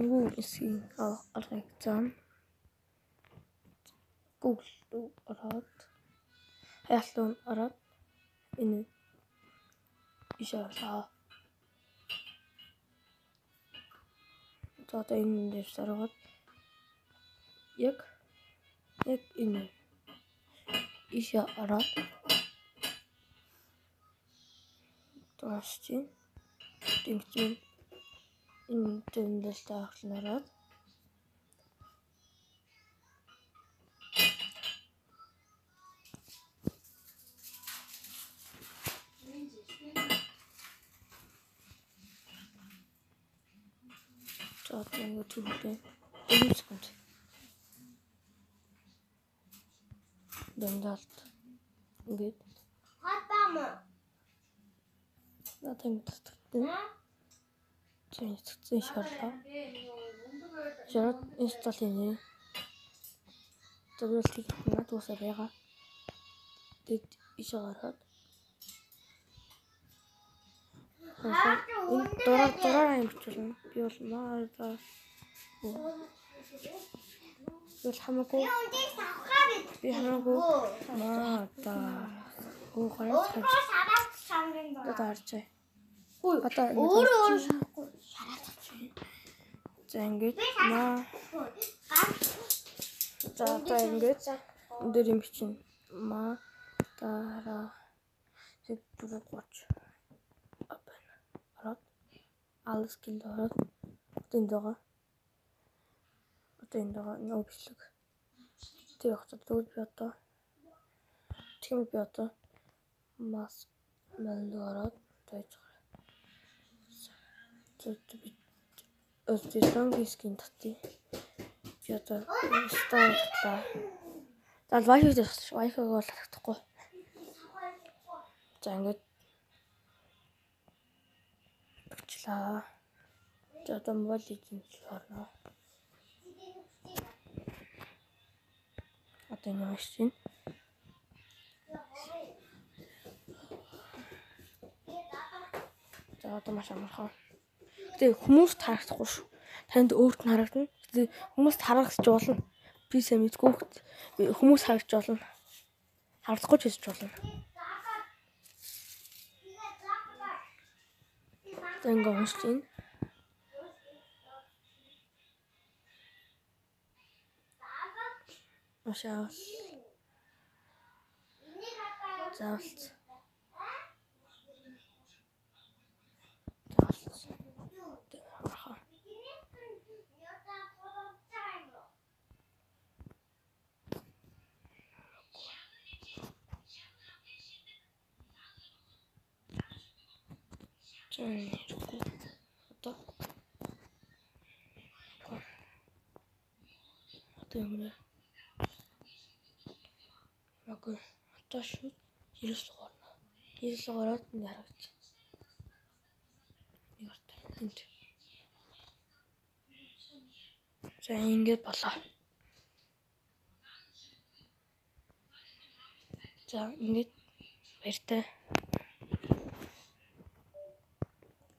Нөгөө эсгийн аргыг зам. Google руу ороод. Хайлтун ороод. Энэ ишаалаа. За одоо энэ дээр саргаад яг яг энэ иша ороод. Чинь тэнгисийн энэ дэндэлтэй ахлнараад За одоо ингэ түлхээ 1 секунд. Дэндэлт ингээд Хатама. надад ингэ татдаг. Чинь цэцэн шарлаа. Шараад инсталл хийе. Тэгвэл тийг над усаа байгаа. Тэд ишээ гараад. Энэ дураар дураар юм бичүүлнэ. Би бол маада. Би бол хамаагүй би хамаагүй маада. Оо гараад Өөрөө сараад самрын одоо доо. харчаа. Ой одоо ингэ Өөрөө За ингэж. Гар За одоо ингэж дээр юм бичнэ. Ма дараа. Дөрөв гоч. Апен. Ороод. Алс гэл ороод. Одоо энэ байгаа. Одоо энэ байгаа. Нөө бичлэг. Тэг явах тэгвэл би одоо. Тийм би одоо. Мас мэлд ороод. Тойж гараа. За Özdeşangискийн татъя. Би одоо стайл татлаа. За Wi-Fi татчих. Wi-Fi-г бол татахгүй. За ингээд Болчлаа. За одоо мобайл эзэн орно. Одоо ингэ машин. За одоо маш амархан. Тэгээ хүмүүст харагдахгүй шүү. Танд өөрт нь харагдана. Тэгээ хүмүүст харагдаж болно. Би сайн мэдгүй хүмүүс харагдаж болно. Харагдахгүй ч хийж болно. Уншиж байна. Машаа. Заавалц. За ярихгүй. Одоо. Одоо юм бэ? Маггүй. Одоо шүү. Ерөөс гоорно. Ерөөс гоороод энэ харагч. Ортой. Энд. За ингэж болоо. За ингэж баяртай.